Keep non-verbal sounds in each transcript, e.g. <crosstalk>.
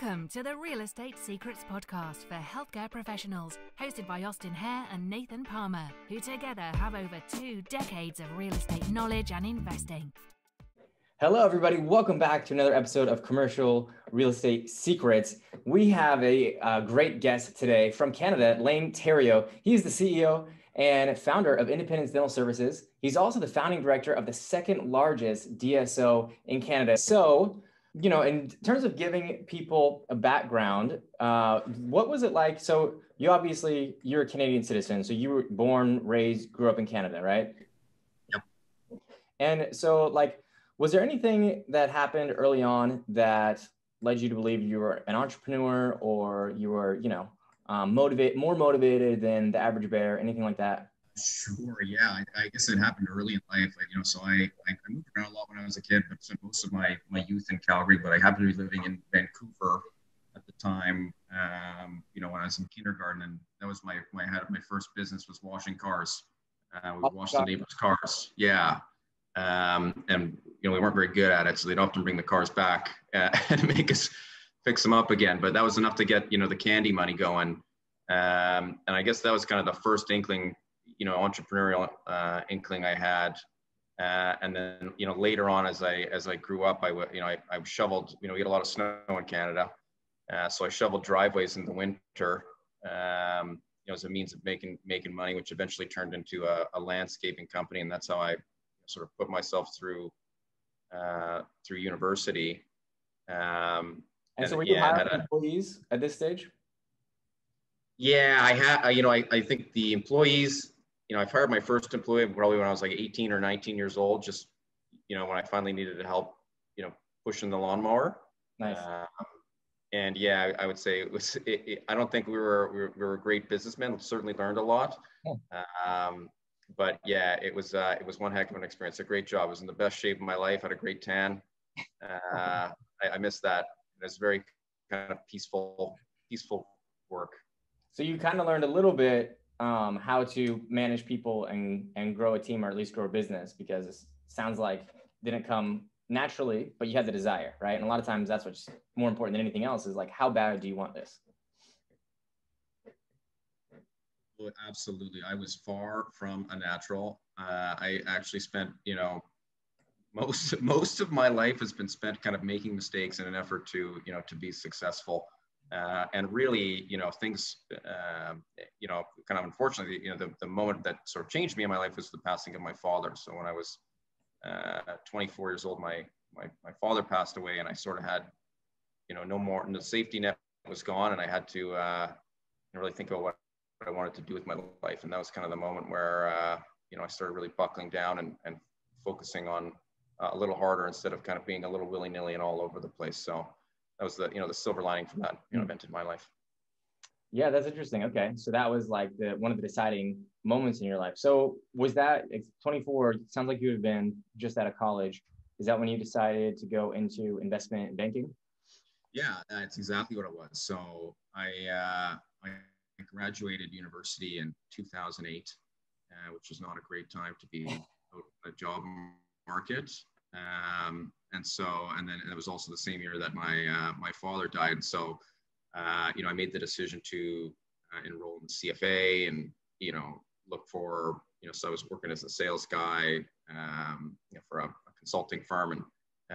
Welcome to the Real Estate Secrets Podcast for healthcare professionals, hosted by Austin Hair and Nathan Palmer, who together have over two decades of real estate knowledge and investing. Hello, everybody. Welcome back to another episode of Commercial Real Estate Secrets. We have a, a great guest today from Canada, Lane Theriault. He's the CEO and founder of Independence Dental Services. He's also the founding director of the second largest DSO in Canada. So, you know, in terms of giving people a background, uh, what was it like? So you obviously you're a Canadian citizen, so you were born, raised, grew up in Canada, right? Yep. And so, like, was there anything that happened early on that led you to believe you were an entrepreneur, or you were, you know, um, motivate more motivated than the average bear, anything like that? Sure. Yeah. I, I, guess it happened early in life. you know, so I, I, moved around a lot when I was a kid, but spent most of my, my youth in Calgary, but I happened to be living in Vancouver at the time, um, you know, when I was in kindergarten and that was my, my, my first business was washing cars. Uh, we washed the neighbors' cars. Yeah. Um, and, you know, we weren't very good at it. So they'd often bring the cars back uh, <laughs> and make us fix them up again. But that was enough to get, you know, the candy money going. Um, and I guess that was kind of the first inkling you know entrepreneurial uh, inkling I had. Uh, and then you know later on as I as I grew up, I would, you know I, I shoveled you know we had a lot of snow in Canada, uh, so I shoveled driveways in the winter. Um, you know, as a means of making making money, which eventually turned into a, a landscaping company, and that's how I sort of put myself through uh, through university. Um, and, and, so, were you yeah, hiring employees at this stage? Yeah, I had. You know, I, I think the employees you know, I fired my first employee probably when I was like 18 or 19 years old, just, you know, when I finally needed to help, you know, pushing the lawnmower. Nice. Um, and yeah, I, I, would say it was, it, it, I don't think we were, we were, we were great businessmen, certainly learned a lot. Um, but yeah, it was, uh, it was one heck of an experience. A great job. I was in the best shape of my life. Had a great tan. Uh, I, I miss that. It was very kind of peaceful, peaceful work. So you kind of learned a little bit um, how to manage people and and grow a team or at least grow a business because it sounds like didn't come naturally, but you had the desire, right? And a lot of times that's what's more important than anything else is like how bad do you want this? Well, absolutely. I was far from a natural. Uh, I actually spent, you know, most <laughs> most of my life has been spent kind of making mistakes in an effort to, you know, to be successful. Uh, and really, you know, things, uh, you know, kind of unfortunately, you know, the, the moment that sort of changed me in my life was the passing of my father. So when I was uh, 24 years old, my, my, my father passed away and I sort of had, you know, no more, the safety net was gone and I had to uh, really think about what, what I wanted to do with my life. And that was kind of the moment where, uh, you know, I started really buckling down and, and focusing on uh, a little harder instead of kind of being a little willy-nilly and all over the place. So, that was the you know the silver lining from that you know event in my life. Yeah that's interesting. Okay. So that was like the one of the deciding moments in your life. So was that 24 sounds like you have been just out of college. Is that when you decided to go into investment banking? Yeah that's exactly what it was. So i uh, i graduated university in 2008 uh, which was not a great time to be <laughs> out a job market um, and so, and then it was also the same year that my uh, my father died. So, uh, you know, I made the decision to uh, enroll in the CFA and you know look for you know. So I was working as a sales guy um, you know, for a, a, consulting firm, and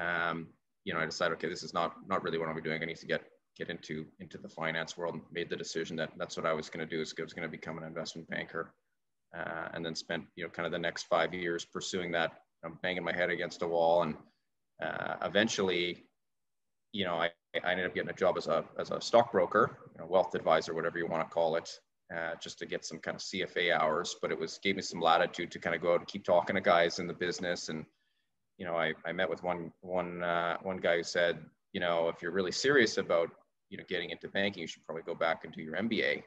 um, you know, I decided, okay, this is not not really what I'm doing. I need to get get into into the finance world. And made the decision that that's what I was going to do. Is I was going to become an investment banker, uh, and then spent you know kind of the next five years pursuing that I'm banging my head against a wall. And uh, eventually, you know, I, I ended up getting a job as a, as a stockbroker, you know, wealth advisor, whatever you want to call it, uh, just to get some kind of CFA hours. But it was gave me some latitude to kind of go out and keep talking to guys in the business. And, you know, I, I met with one, one, uh, one guy who said, you know, if you're really serious about, you know, getting into banking, you should probably go back and do your MBA.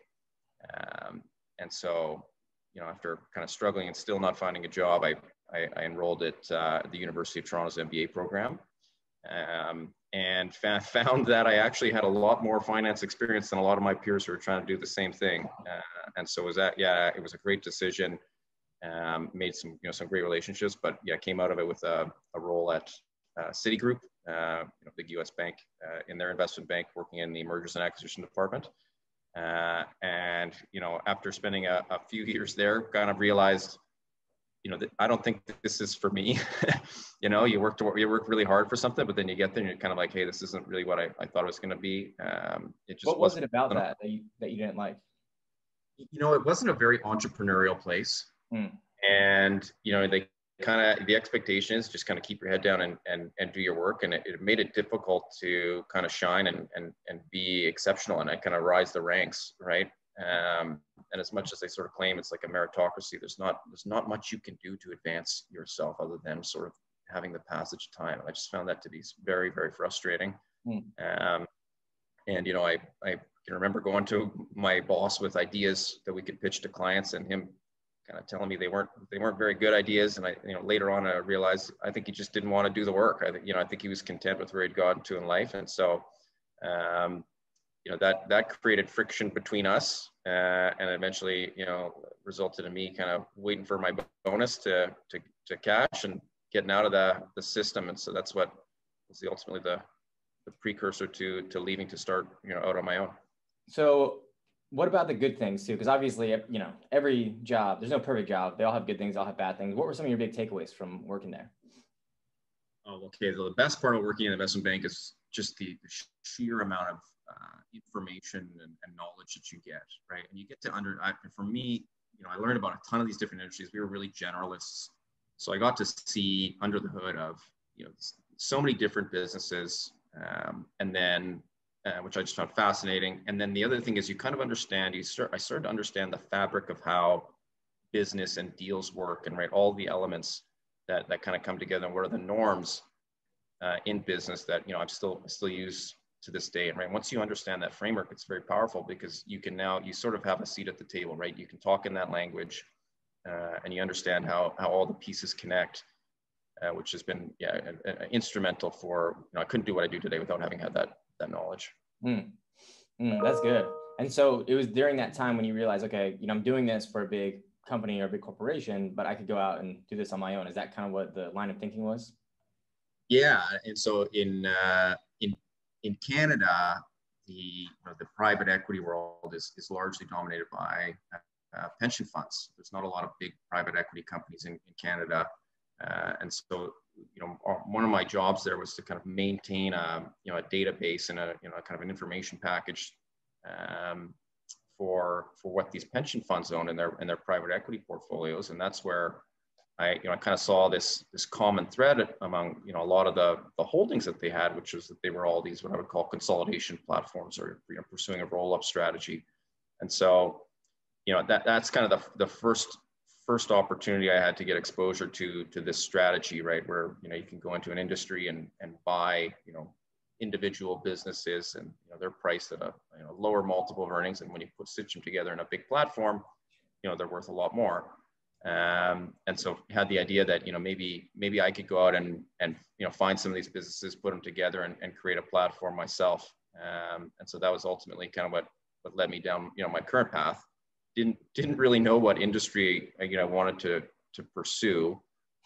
Um, and so, you know, after kind of struggling and still not finding a job, I, I, I enrolled at uh, the University of Toronto's MBA program um, and fa- <laughs> found that I actually had a lot more finance experience than a lot of my peers who were trying to do the same thing. Uh, and so was that, yeah, it was a great decision. Um, made some, you know, some great relationships, but yeah, came out of it with a, a role at uh, Citigroup uh, you know, big U.S. bank uh, in their investment bank, working in the mergers and acquisition department. Uh, and you know, after spending a, a, few years there, kind of realized, you know, I don't think this is for me. <laughs> you know, you work to, you work really hard for something, but then you get there and you're kind of like, hey, this isn't really what I, I thought it was going to be. Um, it just what was it about that that you, that you didn't like? You know, it wasn't a very entrepreneurial place, mm. and you know, they kind of the expectations just kind of keep your head down and and, and do your work and it, it made it difficult to kind of shine and and, and be exceptional and I kind of rise the ranks right um, and as much as they sort of claim it's like a meritocracy there's not there's not much you can do to advance yourself other than sort of having the passage of time and I just found that to be very very frustrating mm. um, and you know I I can remember going to my boss with ideas that we could pitch to clients and him kind of telling me they weren't they weren't very good ideas. And I, you know, later on I realized I think he just didn't want to do the work. I think, you know, I think he was content with where he'd gotten to in life. And so, um, you know, that that created friction between us, uh, and eventually, you know, resulted in me kind of waiting for my bonus to to to cash and getting out of the the system. And so that's what was the ultimately the the precursor to to leaving to start, you know, out on my own. So what about the good things too? Because obviously, you know, every job, there's no perfect job. They all have good things, they all have bad things. What were some of your big takeaways from working there? Oh, okay. So the best part of working in an investment bank is just the, the sheer amount of uh, information and, and, knowledge that you get, right? And you get to under, I, for me, you know, I learned about a ton of these different industries. We were really generalists. So I got to see under the hood of, you know, so many different businesses. Um, and then uh, which I just found fascinating. And then the other thing is you kind of understand, you start, I started to understand the fabric of how business and deals work and right, all the elements that, that kind of come together and what are the norms uh, in business that, you know, I'm still, still use to this day. And right, once you understand that framework, it's very powerful because you can now, you sort of have a seat at the table, right? You can talk in that language uh, and you understand how, how all the pieces connect. Uh, which has been yeah instrumental for you know I couldn't do what I do today without having had that that knowledge. Mm. Mm, that's good. And so it was during that time when you realized, okay, you know, I'm doing this for a big company or a big corporation, but I could go out and do this on my own. Is that kind of what the line of thinking was? Yeah, and so in uh, in Canada, the you know, the private equity world is is largely dominated by uh, pension funds. There's not a lot of big private equity companies in, in Canada, uh, and so you know, one of my jobs there was to kind of maintain a, you know, a database and a, you know, kind of an information package um, for, for what these pension funds own in their, in their private equity portfolios. And that's where I, you know, I kind of saw this, this common thread among, you know, a lot of the, the holdings that they had, which was that they were all these, what I would call consolidation platforms or, you know, pursuing a roll up strategy. And so, you know, that, that's kind of the, the first first opportunity I had to get exposure to to this strategy, right? Where you know you can go into an industry and and buy you know individual businesses and you know they're priced at a you know, lower multiple of earnings, and when you put stitch them together in a big platform, you know they're worth a lot more. Um, and so had the idea that you know maybe maybe I could go out and and you know find some of these businesses, put them together, and, and create a platform myself. Um, and so that was ultimately kind of what what led me down you know my current path didn't didn't really know what industry you know wanted to to pursue,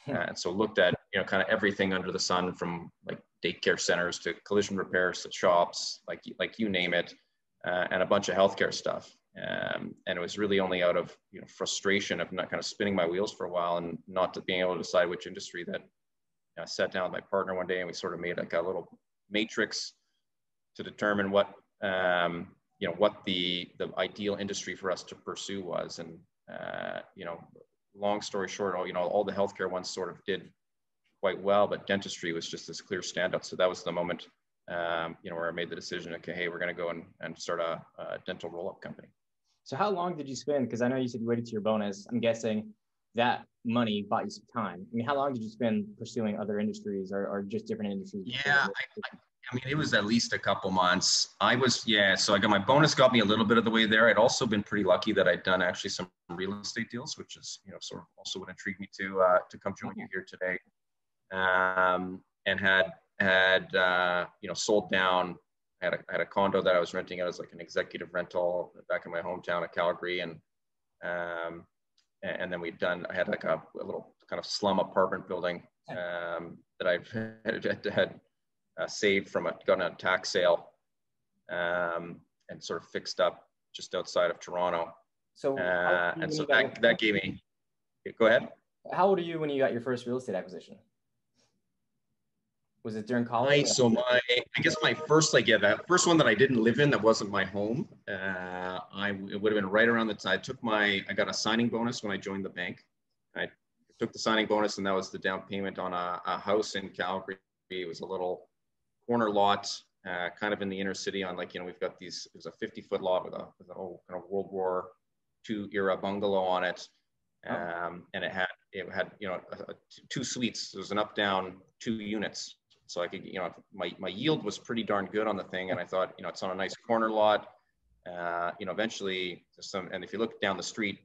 hmm. and so looked at you know kind of everything under the sun from like daycare centers to collision repairs to shops, like like you name it, uh, and a bunch of healthcare stuff. Um, and it was really only out of you know frustration of not kind of spinning my wheels for a while and not being able to decide which industry that you know, I sat down with my partner one day and we sort of made like a little matrix to determine what um, you know what the the ideal industry for us to pursue was. And uh, you know long story short all you know all the healthcare ones sort of did quite well but dentistry was just this clear standout. So that was the moment um, you know where i made the decision okay hey we're going to go and, and start a, a dental roll-up company so how long did you spend because i know you said you waited to your bonus i'm guessing that money bought you some time i mean how long did you spend pursuing other industries or, or just different industries yeah I, I mean, it was at least a couple months. I was, yeah. So I got my bonus, got me a little bit of the way there. I'd also been pretty lucky that I'd done actually some real estate deals, which is, you know, sort of also what intrigued me to uh, to come join you here today. Um, and had had uh, you know sold down. I had a, I had a condo that I was renting out as like an executive rental back in my hometown of Calgary, and um, and then we'd done. I had like a, a little kind of slum apartment building um, that I <laughs> had, had, had uh, saved from a got a tax sale, um, and sort of fixed up just outside of Toronto. So, uh, and so that, that gave me. Go ahead. How old are you when you got your first real estate acquisition? Was it during college? So my, I guess my first, like, yeah, that first one that I didn't live in, that wasn't my home. Uh, I it would have been right around the time I took my, I got a signing bonus when I joined the bank. I took the signing bonus, and that was the down payment on a, a house in Calgary. It was a little corner lot, uh, kind of in the inner city. On like, you know, we've got these. It was a 50 foot lot with a with a whole kind of World War II era bungalow on it, oh. um, and it had it had you know a, a, two suites. There was an up down two units so I could, you know, my, my yield was pretty darn good on the thing. And I thought, you know, it's on a nice corner lot. Uh, you know, eventually some, and if you look down the street,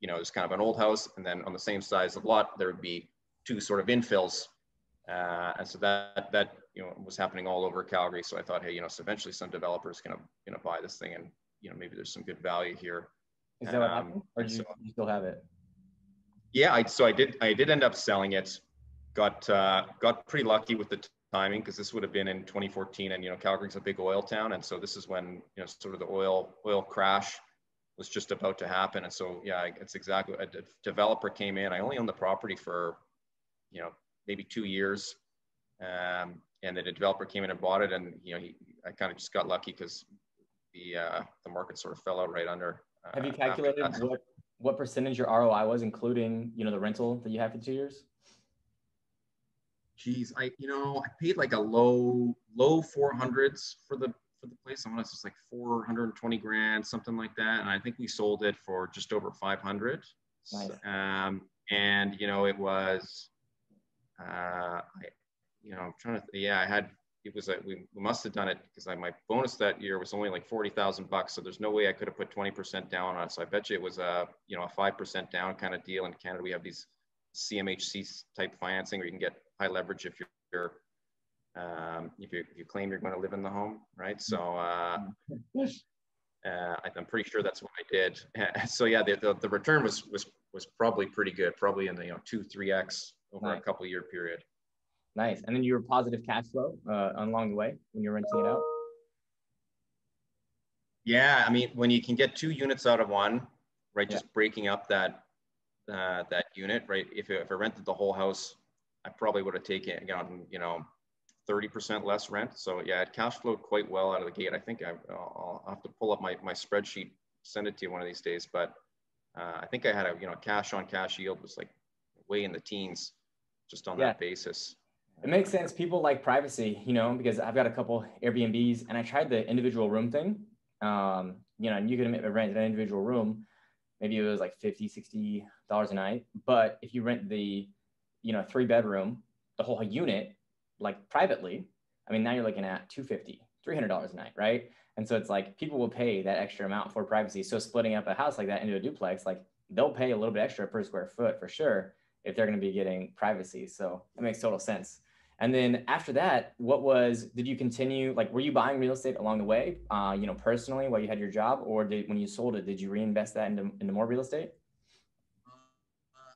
you know, it's kind of an old house. And then on the same size of lot, there would be two sort of infills. Uh, and so that, that, you know, was happening all over Calgary. So I thought, hey, you know, so eventually some developers going to, you know, buy this thing and, you know, maybe there's some good value here. Is that what um, happened? Or do you, so, you still have it? Yeah, I, so I did, I did end up selling it. Got, uh, got pretty lucky with the timing because this would have been in 2014 and you know calgary's a big oil town and so this is when you know sort of the oil oil crash was just about to happen and so yeah it's exactly a developer came in i only owned the property for you know maybe two years um, and the developer came in and bought it and you know he, i kind of just got lucky because the uh, the market sort of fell out right under uh, have you calculated what what percentage your roi was including you know the rental that you had for two years geez, I you know I paid like a low low four hundreds for the for the place. I want to just like 420 grand, something like that. And I think we sold it for just over 500. Nice. Um, and you know, it was, uh, I, you know, I'm trying to, yeah, I had, it was like, we, we must have done it because I, my bonus that year was only like 40,000 bucks. So there's no way I could have put 20% down on it. So I bet you it was a, you know, a 5% down kind of deal in Canada. We have these CMHC type financing where you can get high leverage if you're um, if you if you claim you're going to live in the home, right? So uh, uh, I'm pretty sure that's what I did. <laughs> so yeah, the, the, the, return was was was probably pretty good, probably in the you know two three x over nice. a couple year period. Nice, and then you were positive cash flow uh, along the way when you're renting it out. Yeah, I mean, when you can get two units out of one, right? Yeah. Just breaking up that uh, that unit, right? If, if I rented the whole house I probably would have taken, gotten, you know, 30% less rent. So yeah, it cash flowed quite well out of the gate. I think I, will have to pull up my, my spreadsheet, send it to you one of these days. But uh, I think I had a, you know, cash on cash yield was like way in the teens just on yeah. that basis. It makes sense. People like privacy, you know, because I've got a couple Airbnbs and I tried the individual room thing. Um, you know, and you can rent an individual room. Maybe it was like 50, 60 dollars a night. But if you rent the you know, three bedroom, the whole unit, like privately, I mean, now you're looking at 250, $300 a night, right? And so it's like people will pay that extra amount for privacy. So splitting up a house like that into a duplex, like they'll pay a little bit extra per square foot for sure if they're going to be getting privacy. So it makes total sense. And then after that, what was, did you continue, like, were you buying real estate along the way, uh, you know, personally while you had your job, or did, when you sold it, did you reinvest that into, into more real estate?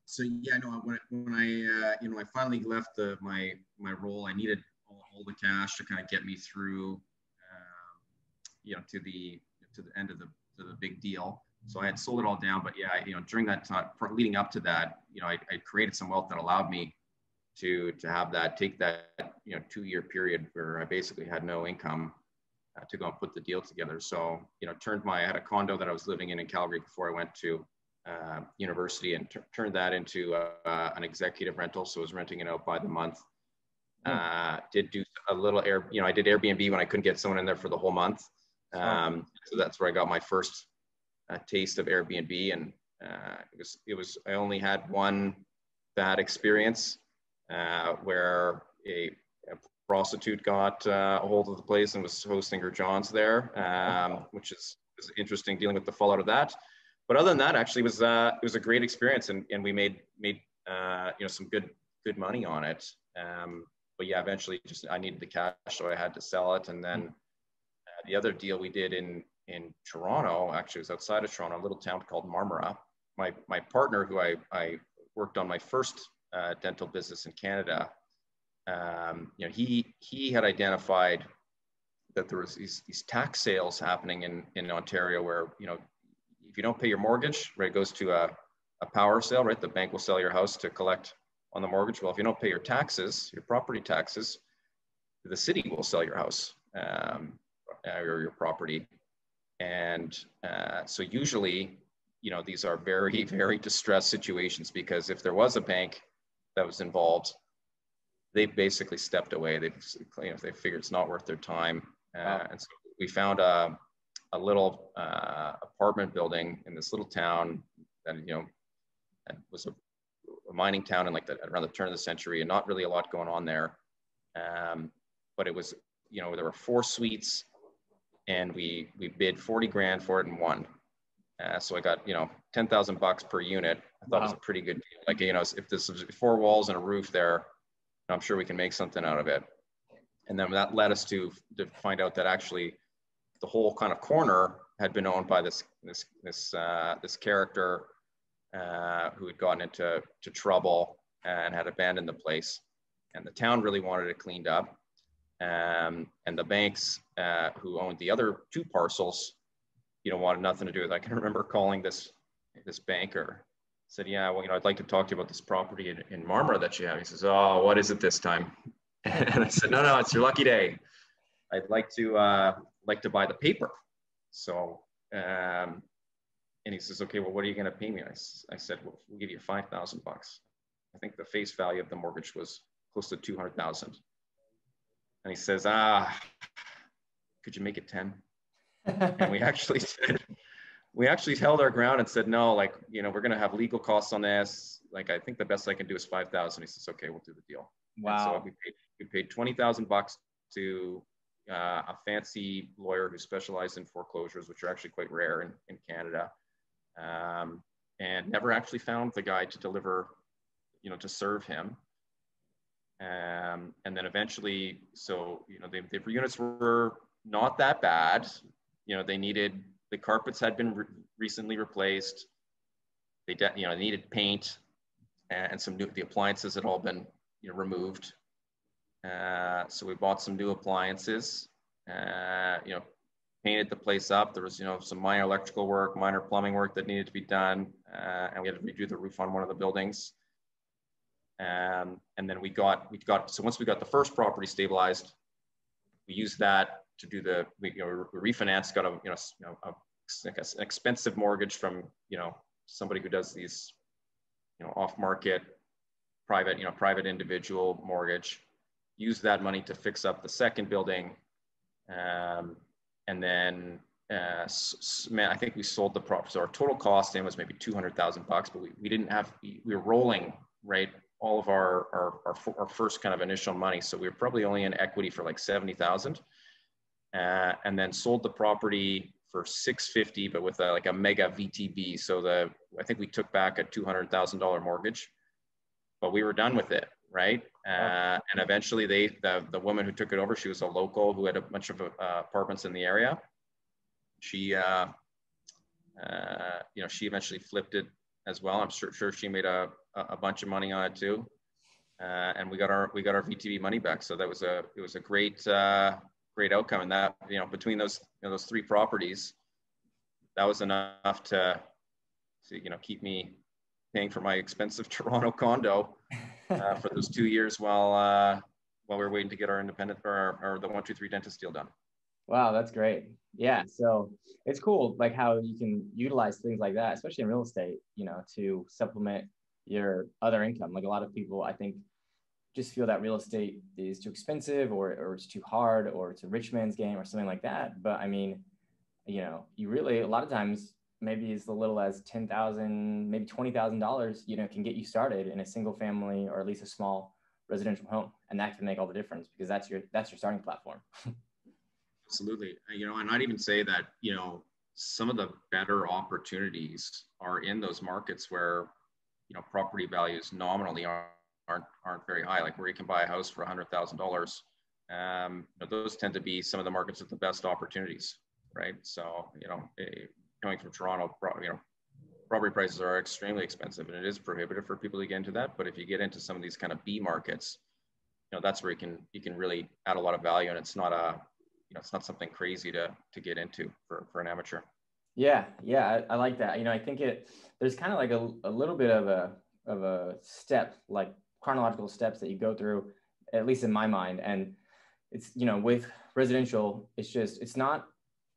So yeah, no, when, when I, uh, you know, I finally left the, my, my role, I needed all, all the cash to kind of get me through, um, you know, to the, to the end of the, to the big deal. So I had sold it all down, but yeah, you know, during that time, leading up to that, you know, I, I created some wealth that allowed me to, to have that, take that, you know, two year period where I basically had no income uh, to go and put the deal together. So, you know, turned my, I had a condo that I was living in in Calgary before I went to uh, university and turned that into uh, an executive rental. So I was renting it out by the month. Hmm. Uh, did do a little air, you know, I did Airbnb when I couldn't get someone in there for the whole month. Um, so that's where I got my first uh, taste of Airbnb. And uh, it was, it was, I only had one bad experience where a, a, prostitute got a hold of the place and was hosting her Johns there, um, which is, is interesting dealing with the fallout of that but other than that, actually, was uh, it was a great experience, and, and we made made uh, you know some good good money on it. Um, but yeah, eventually, just I needed the cash, so I had to sell it. And then uh, the other deal we did in in Toronto, actually, was outside of Toronto, a little town called Marmora. My my partner, who I I worked on my first uh, dental business in Canada, um, you know, he he had identified that there was these, these tax sales happening in, in Ontario where, you know, if you don't pay your mortgage, right, it goes to a, a power sale, right? The bank will sell your house to collect on the mortgage. Well, if you don't pay your taxes, your property taxes, the city will sell your house um, or your property. And uh, so usually, you know, these are very, <laughs> very distressed situations because if there was a bank that was involved, they basically stepped away. They've, you know, they figured it's not worth their time. Uh, wow. And so we found a, a little uh, apartment building in this little town that, you know, was a, a, mining town in like the, around the turn of the century and not really a lot going on there. Um, but it was, you know, there were four suites and we, we bid 40 grand for it and won. Uh, so I got, you know, 10,000 bucks per unit. I thought wow. it was a pretty good deal. Like, you know, if this was four walls and a roof there, I'm sure we can make something out of it. And then that led us to, to find out that actually the whole kind of corner had been owned by this, this, this, uh, this character uh, who had gotten into to trouble and had abandoned the place. And the town really wanted it cleaned up. Um, and the banks uh, who owned the other two parcels, you know, wanted nothing to do with it. I can <laughs> remember calling this, this banker said, yeah, well, you know, I'd like to talk to you about this property in, in Marmora that you have. He says, oh, what is it this time? <laughs> And I said, no, no, it's your lucky day. I'd like to, uh, like to buy the paper. So, um, and he says, okay, well, what are you going to pay me? I, I said, well, we'll give you 5,000 bucks. I think the face value of the mortgage was close to 200,000. And he says, ah, could you make it 10? and we actually <laughs> said, we actually held our ground and said, no, like, you know, we're going to have legal costs on this. Like, I think the best I can do is 5,000. He says, okay, we'll do the deal. Wow. And so we paid, we paid 20,000 bucks to uh, a fancy lawyer who specialized in foreclosures, which are actually quite rare in, in Canada. Um, and never actually found the guy to deliver, you know, to serve him. Um, and then eventually, so, you know, the, the units were not that bad. You know, they needed the carpets had been re- recently replaced. They, de- you know, they needed paint, and, and some new. The appliances had all been, you know, removed. Uh, so we bought some new appliances. Uh, you know, painted the place up. There was, you know, some minor electrical work, minor plumbing work that needed to be done, uh, and we had to redo the roof on one of the buildings. Um, and then we got we got so once we got the first property stabilized, we used that to do the we, you know we refinanced got a you know a, like an expensive mortgage from you know somebody who does these you know off market private you know private individual mortgage use that money to fix up the second building um, and then uh, I think we sold the property. So our total cost in was maybe 200,000 bucks, but we, we didn't have, we were rolling, right? All of our, our, our, our, first kind of initial money. So we were probably only in equity for like 70,000 uh, and then sold the property for 650 but with a, like a mega vtb so the i think we took back a $200000 mortgage but we were done with it right uh, and eventually they the, the woman who took it over she was a local who had a bunch of uh, apartments in the area. She uh, uh, you know she eventually flipped it as well. I'm sure, sure she made a, a bunch of money on it too. Uh, and we got our we got our vtb money back. So that was a it was a great uh, great outcome. And that, you know, between those, you know, those three properties, that was enough to, to you know, keep me paying for my expensive <laughs> Toronto condo uh, for those two years while, uh, while we were waiting to get our independent or, our, or the one, two, three dentist deal done. Wow, that's great. Yeah. So it's cool, like how you can utilize things like that, especially in real estate, you know, to supplement your other income. Like a lot of people, I think, just feel that real estate is too expensive or, or it's too hard or it's a rich man's game or something like that. But I mean, you know, you really, a lot of times, maybe as little as 10,000, maybe $20,000, you know, can get you started in a single family or at least a small residential home. And that can make all the difference because that's your, that's your starting platform. <laughs> Absolutely. You know, and I'd even say that, you know, some of the better opportunities are in those markets where, you know, property values nominally aren't aren't aren't very high. Like where you can buy a house for a hundred thousand dollars, um, those tend to be some of the markets with the best opportunities, right? So you know, eh, coming from Toronto, you know, property prices are extremely expensive, and it is prohibitive for people to get into that. But if you get into some of these kind of B markets, you know that's where you can you can really add a lot of value, and it's not a you know it's not something crazy to to get into for for an amateur. Yeah, yeah, I, I like that. You know, I think it there's kind of like a, a little bit of a of a step, like chronological steps that you go through, at least in my mind. And it's you know with residential, it's just it's not.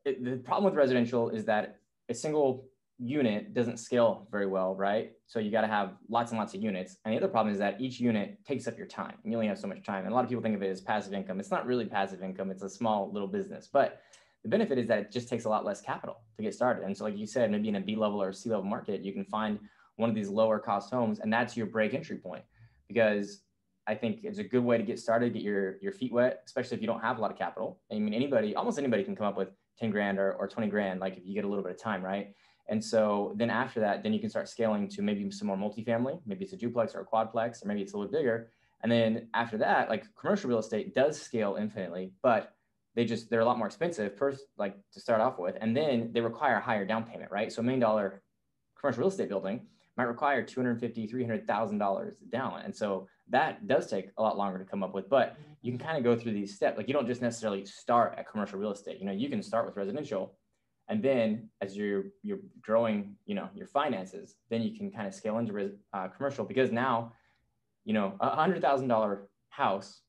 It, the problem with residential is that a single unit doesn't scale very well, right? So you got to have lots and lots of units. And the other problem is that each unit takes up your time. And you only have so much time. And a lot of people think of it as passive income. It's not really passive income. It's a small little business, but the benefit is that it just takes a lot less capital to get started. And so, like you said, maybe in a B level or C level market, you can find one of these lower cost homes, and that's your break entry point. Because I think it's a good way to get started, get your your feet wet, especially if you don't have a lot of capital. I mean, anybody, almost anybody, can come up with 10 grand or, or 20 grand, like if you get a little bit of time, right? And so then after that, then you can start scaling to maybe some more multifamily. Maybe it's a duplex or a quadplex, or maybe it's a little bigger. And then after that, like commercial real estate does scale infinitely, but they just they're a lot more expensive first like to start off with and then they require a higher down payment right so a million dollar commercial real estate building might require 250 300000 dollars down and so that does take a lot longer to come up with but you can kind of go through these steps like you don't just necessarily start at commercial real estate you know you can start with residential and then as you're you're growing you know your finances then you can kind of scale into uh, commercial because now you know a hundred thousand dollar house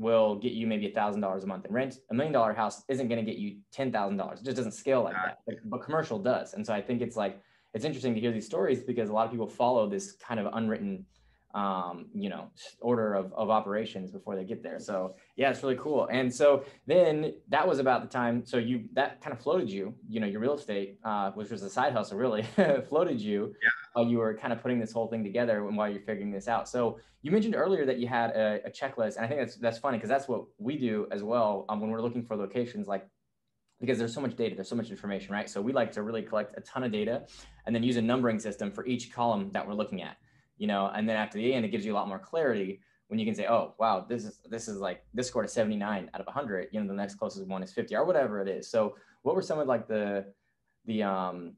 will get you maybe a thousand dollars a month in rent. A million dollar house isn't going to get you ten thousand dollars. It just doesn't scale like that. But, but, commercial does, and so I think it's like it's interesting to hear these stories because a lot of people follow this kind of unwritten, um, you know, order of, of operations before they get there. So yeah, it's really cool. And so then that was about the time. So you that kind of floated you, you know, your real estate, uh, which was a side hustle, really <laughs> floated you. Yeah while you were kind of putting this whole thing together and while you're figuring this out. So you mentioned earlier that you had a, a checklist, and I think that's that's funny because that's what we do as well um, when we're looking for locations. Like because there's so much data, there's so much information, right? So we like to really collect a ton of data and then use a numbering system for each column that we're looking at, you know, and then after the end, it gives you a lot more clarity when you can say, oh, wow, this is, this is like, this scored a 79 out of 100, you know, the next closest one is 50 or whatever it is. So what were some of like the, the, um,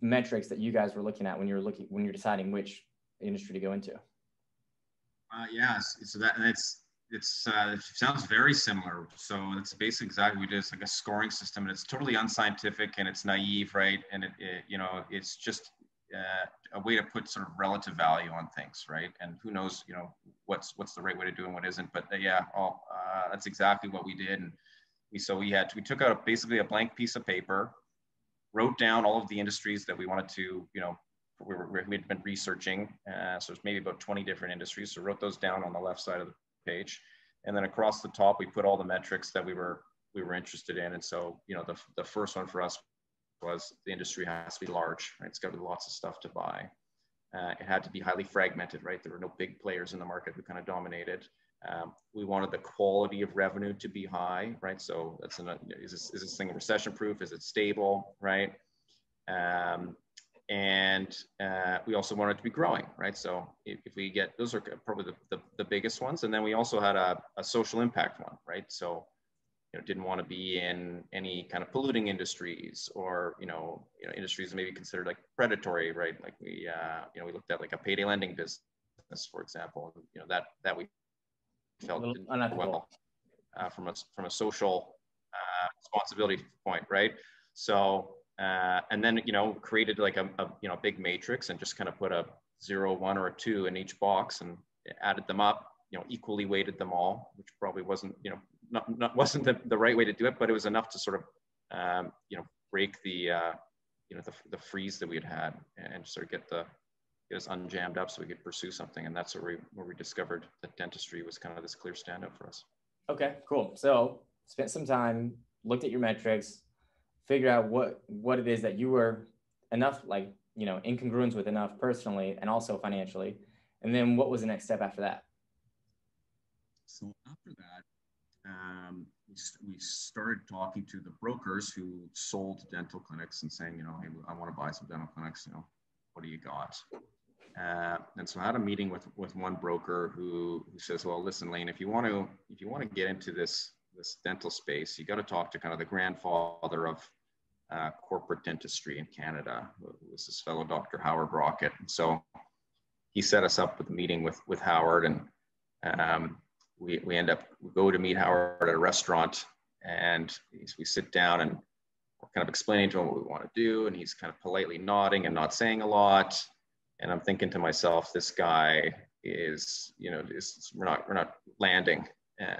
metrics that you guys were looking at when you're looking when you're deciding which industry to go into? Uh, yes, so that and it's uh, it sounds very similar. So it's basically exactly we did. It's like a scoring system, and it's totally unscientific and it's naive, right? And it, it you know it's just uh, a way to put sort of relative value on things, right? And who knows, you know, what's what's the right way to do and what isn't. But uh, yeah, all, uh, that's exactly what we did. And we so we had we took out basically a blank piece of paper wrote down all of the industries that we wanted to, you know, we were, we'd been researching. Uh, so it's maybe about 20 different industries. So wrote those down on the left side of the page. And then across the top, we put all the metrics that we were, we were interested in. And so, you know, the, the first one for us was the industry has to be large, right? It's got to be lots of stuff to buy. Uh, it had to be highly fragmented, right? There were no big players in the market who kind of dominated. Um, we wanted the quality of revenue to be high, right? So that's an, is this, is this thing recession proof? Is it stable, right? Um, and uh, we also wanted to be growing, right? So if, if we get, those are probably the, the, the, biggest ones. And then we also had a, a social impact one, right? So, you know, didn't want to be in any kind of polluting industries or, you know, you know, industries maybe considered like predatory, right? Like we, uh, you know, we looked at like a payday lending business, for example, you know, that, that we felt well uh, from a from a social uh, responsibility point, right? So uh, and then you know created like a, a, you know big matrix and just kind of put a zero, one, or a two in each box and added them up. You know, equally weighted them all, which probably wasn't you know not, not wasn't the, the right way to do it, but it was enough to sort of um, you know break the uh, you know the, the freeze that we had had and sort of get the get us unjammed up so we could pursue something. And that's where we, where we discovered that dentistry was kind of this clear standout for us. Okay, cool. So spent some time, looked at your metrics, figured out what, what it is that you were enough, like, you know, incongruence with enough personally and also financially. And then what was the next step after that? So after that, um, we, started talking to the brokers who sold dental clinics and saying, you know, hey, I want to buy some dental clinics. You know, what do you got? Uh, and so I had a meeting with with one broker who, who says, well, listen, Lane, if you want to if you want to get into this this dental space, you got to talk to kind of the grandfather of uh, corporate dentistry in Canada. was this fellow Dr. Howard Brockett. And so he set us up with a meeting with with Howard, and um, we, we end up, we go to meet Howard at a restaurant and we sit down and we're kind of explaining to him what we want to do. And he's kind of politely nodding and not saying a lot. And I'm thinking to myself, this guy is, you know, is, we're not, we're not landing. Uh,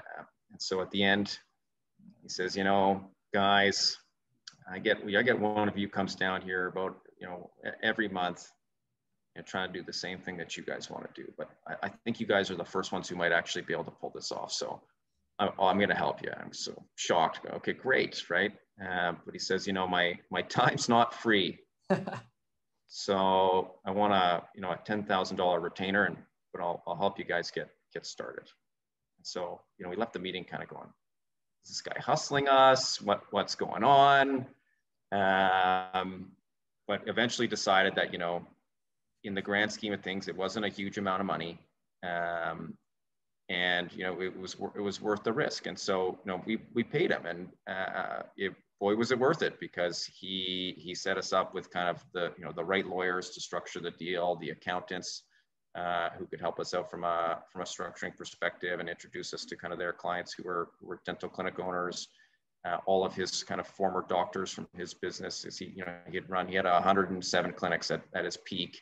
and so at the end, he says, you know, guys, I get, we I get one of you comes down here about, you know, every month and trying to do the same thing that you guys want to do. But I, I, think you guys are the first ones who might actually be able to pull this off. So I'm, oh, I'm going to help you. I'm so shocked. Okay, great, right? Uh, but he says, you know, my my time's not free, <laughs> so I want a you know a ten thousand dollar retainer, and but I'll I'll help you guys get get started. And so you know, we left the meeting kind of going, is this guy hustling us? What what's going on? Um, but eventually decided that you know in the grand scheme of things, it wasn't a huge amount of money. Um, and you know it was it was worth the risk. And so you know we we paid him. And uh, it, boy was it worth it because he he set us up with kind of the you know the right lawyers to structure the deal the accountants uh, who could help us out from a from a structuring perspective and introduce us to kind of their clients who were who were dental clinic owners. Uh, all of his kind of former doctors from his business is he you know he had run he had 107 clinics at, at his peak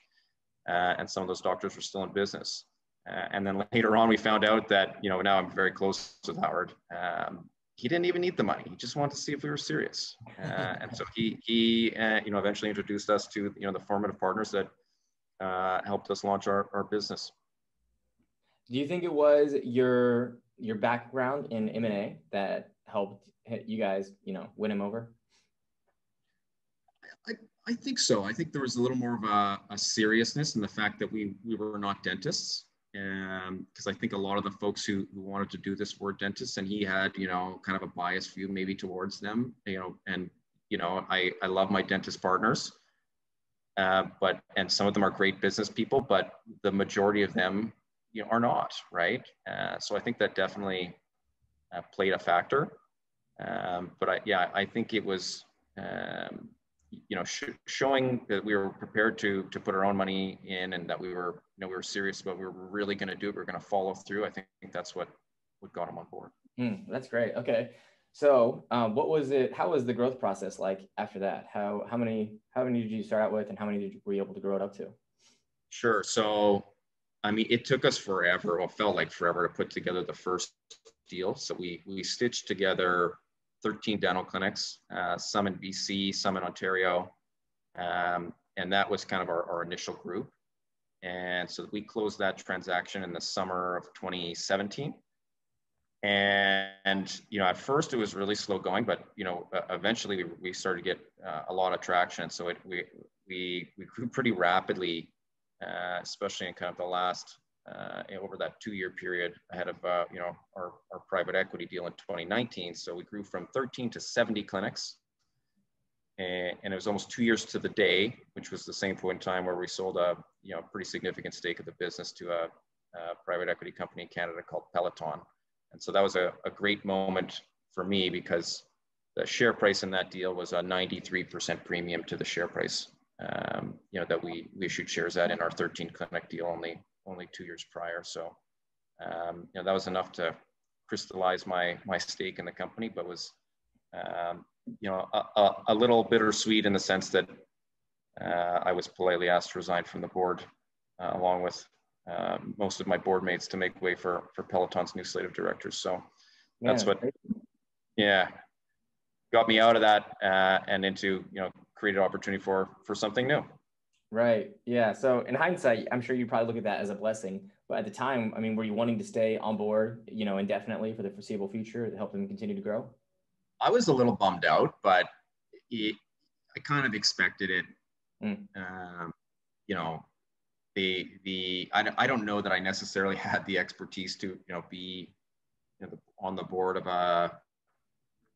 uh, and some of those doctors were still in business. Uh, and then later on, we found out that, you know, now I'm very close with Howard. Um, he didn't even need the money. He just wanted to see if we were serious. Uh, and so he, he uh, you know, eventually introduced us to, you know, the formative partners that uh, helped us launch our, our business. Do you think it was your your background in M&A that helped you guys, you know, win him over? I, I think so. I think there was a little more of a, a seriousness in the fact that we we were not dentists, because I think a lot of the folks who, who wanted to do this were dentists, and he had you know kind of a biased view maybe towards them. You know, and you know I I love my dentist partners, uh, but and some of them are great business people, but the majority of them you know are not right. Uh, so I think that definitely uh, played a factor. Um, but I yeah I think it was. Um, you know, sh- showing that we were prepared to to put our own money in and that we were, you know, we were serious about we were really going to do it. We are going to follow through. I think, that's what what got them on board. Mm, that's great. Okay, so um, what was it? How was the growth process like after that? How how many how many did you start out with, and how many did you, were you able to grow it up to? Sure. So, I mean, it took us forever. Well, felt like forever to put together the first deal. So we we stitched together 13 dental clinics, uh, some in BC, some in Ontario. Um, and that was kind of our, our initial group. And so we closed that transaction in the summer of 2017. And, you know, at first it was really slow going, but, you know, uh, eventually we, we started to get uh, a lot of traction. So it, we, we, we grew pretty rapidly, uh, especially in kind of the last uh, over that two-year period ahead of uh, you know our, our private equity deal in 2019. So we grew from 13 to 70 clinics, and, and, it was almost two years to the day, which was the same point in time where we sold a you know pretty significant stake of the business to a, a private equity company in Canada called Peloton. And so that was a, a great moment for me because the share price in that deal was a 93% premium to the share price um, you know that we, we issued shares at in our 13 clinic deal only only two years prior. So, um, you know, that was enough to crystallize my my stake in the company, but was, um, you know, a, a, a, little bittersweet in the sense that uh, I was politely asked to resign from the board, uh, along with uh, most of my board mates, to make way for for Peloton's new slate of directors. So, that's what, yeah, got me out of that uh, and into you know created opportunity for for something new. Right. Yeah. So in hindsight, I'm sure you probably look at that as a blessing. But at the time, I mean, were you wanting to stay on board, you know, indefinitely for the foreseeable future to help them continue to grow? I was a little bummed out, but it, I kind of expected it. Mm. Um, you know, the the I, I don't know that I necessarily <laughs> had the expertise to you know be you know, on the board of a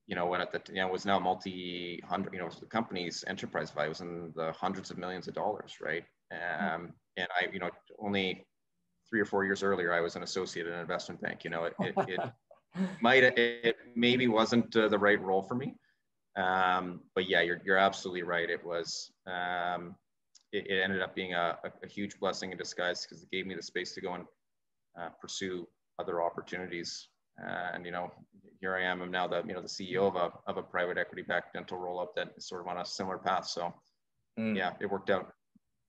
you know, when at the, you know, was now multi hundred, you know, the company's enterprise value was in the hundreds of millions of dollars, right? Um, and I, you know, only three or four years earlier, I was an associate in an investment bank. You know, it, it, it <laughs> might, it maybe wasn't uh, the right role for me. Um, but yeah, you're, you're absolutely right. It was, um, it, it ended up being a, a, a huge blessing in disguise because it gave me the space to go and uh, pursue other opportunities. Uh, and you know, here I am. I'm now the you know the CEO of a of a private equity backed dental roll up that is sort of on a similar path. So mm. yeah, it worked out.